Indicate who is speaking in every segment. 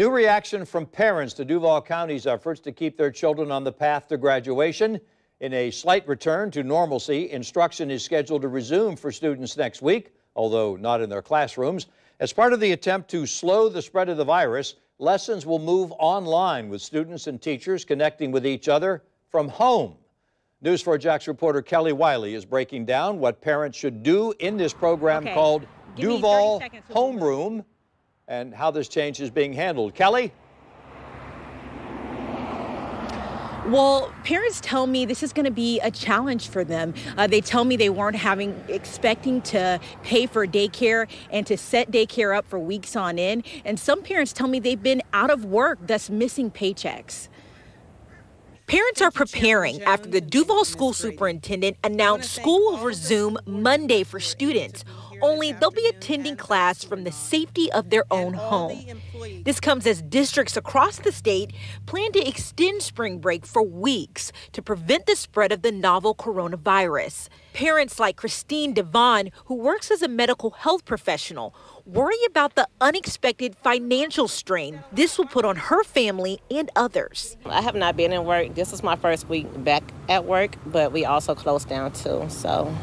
Speaker 1: New reaction from parents to Duval County's efforts to keep their children on the path to graduation. In a slight return to normalcy, instruction is scheduled to resume for students next week, although not in their classrooms. As part of the attempt to slow the spread of the virus, lessons will move online with students and teachers connecting with each other from home. News 4 Jax reporter Kelly Wiley is breaking down what parents should do in this program okay. called Give Duval Homeroom and how this change is being handled. Kelly?
Speaker 2: Well, parents tell me this is going to be a challenge for them. Uh, they tell me they weren't having expecting to pay for daycare and to set daycare up for weeks on end. And some parents tell me they've been out of work, thus missing paychecks. Parents are preparing after the Duval school superintendent announced school will resume Monday for students, only they'll be attending class from the safety of their own home. This comes as districts across the state plan to extend spring break for weeks to prevent the spread of the novel coronavirus. Parents like Christine Devon, who works as a medical health professional, worry about the unexpected financial strain this will put on her family and others.
Speaker 3: I have not been in work. This is my first week back at work, but we also closed down too, so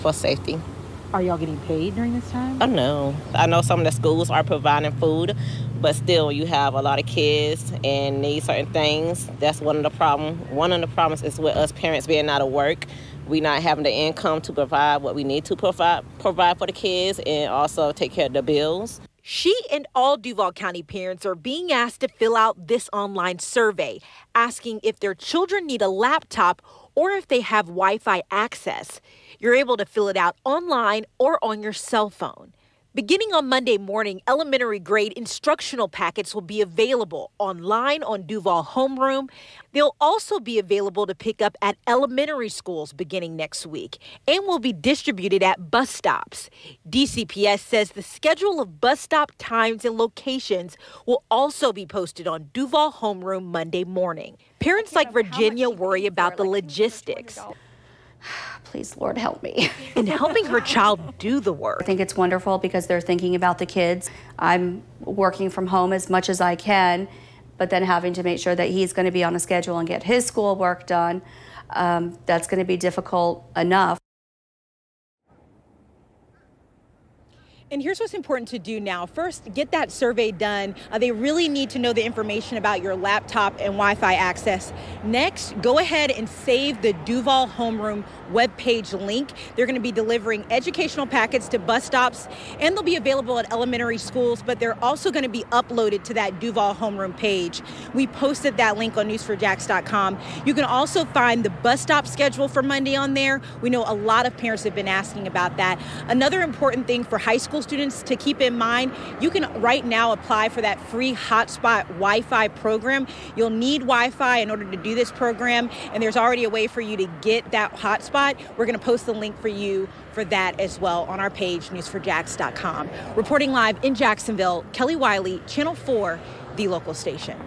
Speaker 3: for safety.
Speaker 2: Are y'all getting paid during this time?
Speaker 3: I know. I know some of the schools are providing food, but still, you have a lot of kids and need certain things. That's one of the problems. One of the problems is with us parents being out of work. We not having the income to provide what we need to provide provide for the kids and also take care of the bills.
Speaker 2: She and all Duval County parents are being asked to fill out this online survey, asking if their children need a laptop or if they have Wi Fi access. You're able to fill it out online or on your cell phone. Beginning on Monday morning, elementary grade instructional packets will be available online on Duval Homeroom. They'll also be available to pick up at elementary schools beginning next week and will be distributed at bus stops. DCPS says the schedule of bus stop times and locations will also be posted on Duval Homeroom Monday morning. Parents like Virginia worry about the logistics.
Speaker 4: Please, Lord, help me.
Speaker 2: in helping her child do the work.
Speaker 4: I think it's wonderful because they're thinking about the kids. I'm working from home as much as I can, but then having to make sure that he's going to be on a schedule and get his schoolwork done. Um, that's going to be difficult enough.
Speaker 2: And here's what's important to do now. First, get that survey done. Uh, they really need to know the information about your laptop and Wi Fi access. Next, go ahead and save the Duval Homeroom webpage link. They're going to be delivering educational packets to bus stops and they'll be available at elementary schools, but they're also going to be uploaded to that Duval Homeroom page. We posted that link on news4jax.com. You can also find the bus stop schedule for Monday on there. We know a lot of parents have been asking about that. Another important thing for high school students to keep in mind, you can right now apply for that free hotspot Wi-Fi program. You'll need Wi-Fi in order to do this program, and there's already a way for you to get that hotspot we're going to post the link for you for that as well on our page, news4jax.com. Reporting live in Jacksonville, Kelly Wiley, Channel 4, the local station.